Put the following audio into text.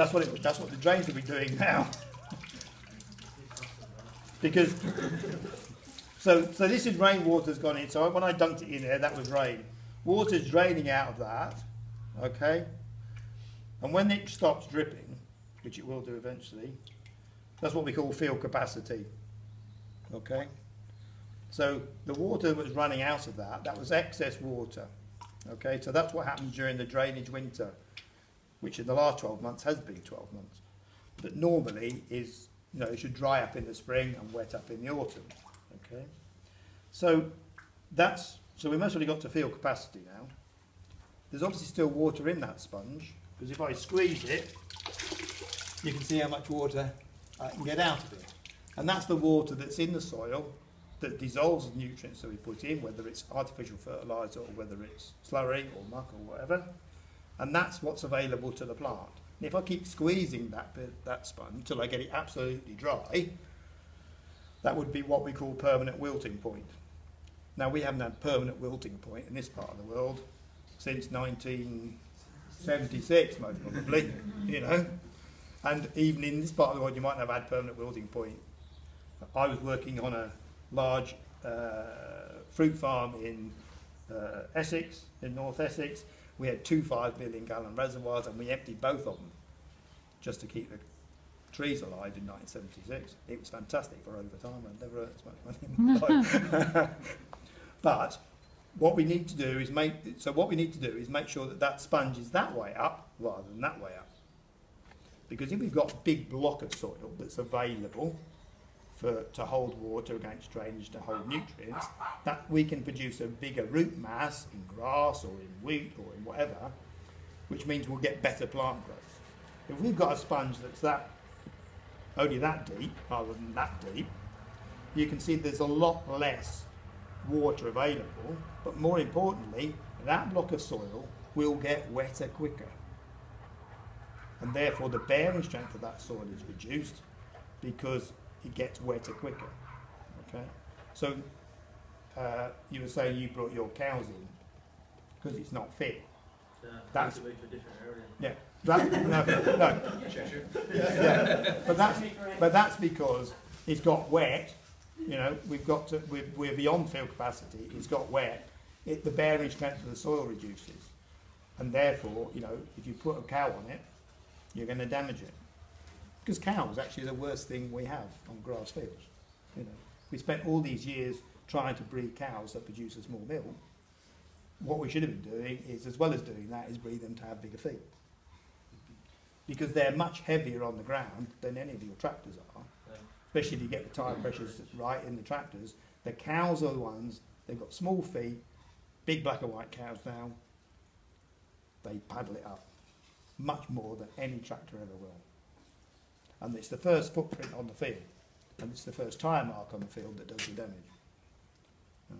That's what it, that's what the drains will be doing now. because so so this is rainwater's gone in. So when I dunked it in there, that was rain. Water's draining out of that, okay. And when it stops dripping, which it will do eventually, that's what we call field capacity. Okay. So the water was running out of that, that was excess water. Okay, so that's what happens during the drainage winter, which in the last 12 months has been 12 months. But normally is, you know, it should dry up in the spring and wet up in the autumn. Okay, so that's, so we mostly got to field capacity now. There's obviously still water in that sponge, because if I squeeze it, you can see how much water I can get out of it. And that's the water that's in the soil that dissolves the nutrients that we put in, whether it's artificial fertiliser or whether it's slurry or muck or whatever. And that's what's available to the plant. And if I keep squeezing that bit, that sponge until I get it absolutely dry, that would be what we call permanent wilting point. Now we haven't had permanent wilting point in this part of the world since 1976 most probably, you know. And even in this part of the world you might not have had permanent wilting point. I was working on a large uh, fruit farm in uh, Essex, in North Essex. We had two five million gallon reservoirs and we emptied both of them just to keep the trees alive in 1976. It was fantastic for overtime. I'd never earned as much money in my life. but what we need to do is make, so what we need to do is make sure that that sponge is that way up rather than that way up. Because if we've got a big block of soil that's available for, to hold water against drainage, to hold nutrients, that we can produce a bigger root mass in grass or in wheat or in whatever, which means we'll get better plant growth. If we've got a sponge that's that only that deep rather than that deep, you can see there's a lot less water available, but more importantly, that block of soil will get wetter quicker. And therefore the bearing strength of that soil is reduced because it gets wetter quicker. Okay, so uh, you were saying you brought your cows in because it's not fit. That's- to a different area. Yeah, that, no, no, yeah, but that's but that's because it's got wet. You know, we've got to we're, we're beyond field capacity. It's got wet. It, the bearing strength of the soil reduces, and therefore, you know, if you put a cow on it, you're going to damage it. Because cows actually the worst thing we have on grass fields. You know, we spent all these years trying to breed cows that produce a small milk. What we should have been doing is, as well as doing that, is breed them to have bigger feet. Because they're much heavier on the ground than any of your tractors are. Especially if you get the tire pressures right in the tractors. The cows are the ones, they've got small feet, big black and white cows now. They paddle it up much more than any tractor ever will. And it's the first footprint on the field, and it's the first tyre mark on the field that does the damage. Uh,